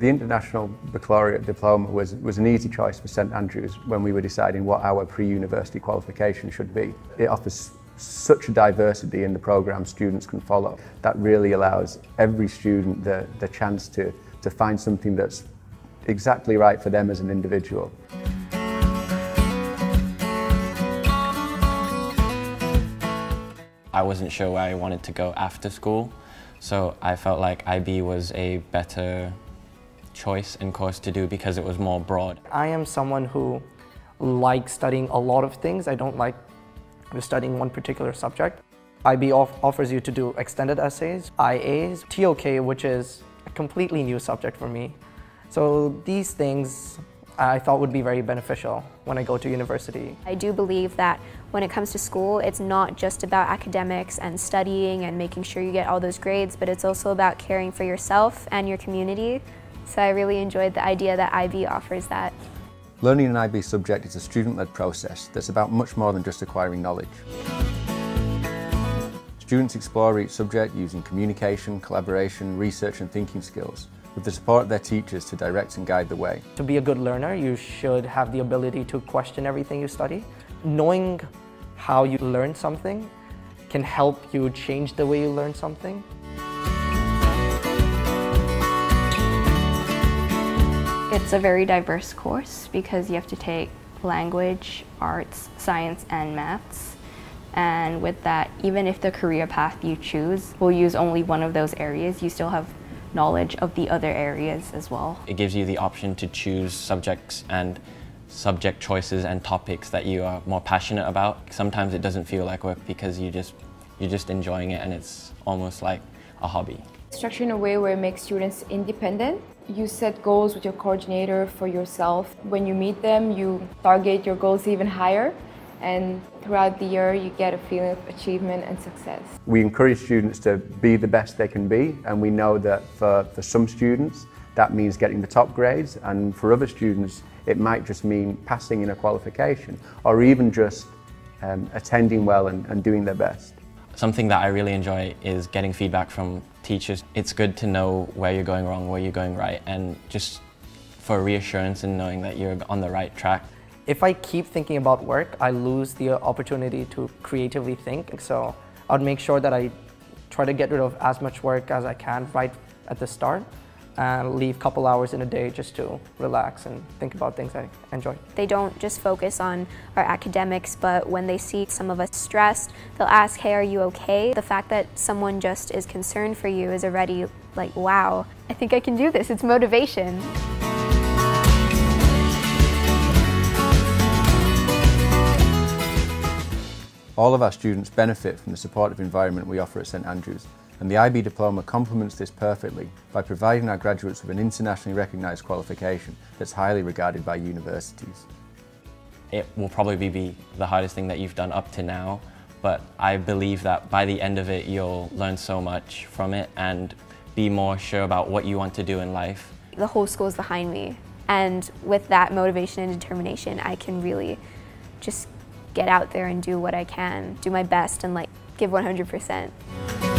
The International Baccalaureate Diploma was, was an easy choice for St Andrews when we were deciding what our pre-university qualification should be. It offers such a diversity in the programme students can follow. That really allows every student the, the chance to, to find something that's exactly right for them as an individual. I wasn't sure where I wanted to go after school, so I felt like IB was a better choice and course to do because it was more broad. I am someone who likes studying a lot of things. I don't like just studying one particular subject. IB off offers you to do extended essays, IAs, TOK, which is a completely new subject for me. So these things I thought would be very beneficial when I go to university. I do believe that when it comes to school, it's not just about academics and studying and making sure you get all those grades, but it's also about caring for yourself and your community. So I really enjoyed the idea that IB offers that. Learning an IB subject is a student-led process that's about much more than just acquiring knowledge. Students explore each subject using communication, collaboration, research and thinking skills with the support of their teachers to direct and guide the way. To be a good learner, you should have the ability to question everything you study. Knowing how you learn something can help you change the way you learn something. It's a very diverse course because you have to take language, arts, science, and maths. And with that, even if the career path you choose will use only one of those areas, you still have knowledge of the other areas as well. It gives you the option to choose subjects and subject choices and topics that you are more passionate about. Sometimes it doesn't feel like work because you just you're just enjoying it and it's almost like a hobby. Structured in a way where it makes students independent. You set goals with your coordinator for yourself. When you meet them, you target your goals even higher and throughout the year you get a feeling of achievement and success. We encourage students to be the best they can be and we know that for, for some students that means getting the top grades and for other students it might just mean passing in a qualification or even just um, attending well and, and doing their best. Something that I really enjoy is getting feedback from teachers. It's good to know where you're going wrong, where you're going right and just for reassurance and knowing that you're on the right track. If I keep thinking about work, I lose the opportunity to creatively think. So I'd make sure that I try to get rid of as much work as I can right at the start and leave a couple hours in a day just to relax and think about things I enjoy. They don't just focus on our academics, but when they see some of us stressed, they'll ask, hey, are you okay? The fact that someone just is concerned for you is already like, wow, I think I can do this. It's motivation. All of our students benefit from the supportive environment we offer at St Andrews and the IB Diploma complements this perfectly by providing our graduates with an internationally recognised qualification that's highly regarded by universities. It will probably be the hardest thing that you've done up to now, but I believe that by the end of it you'll learn so much from it and be more sure about what you want to do in life. The whole school is behind me and with that motivation and determination I can really just get out there and do what I can, do my best and like give 100%.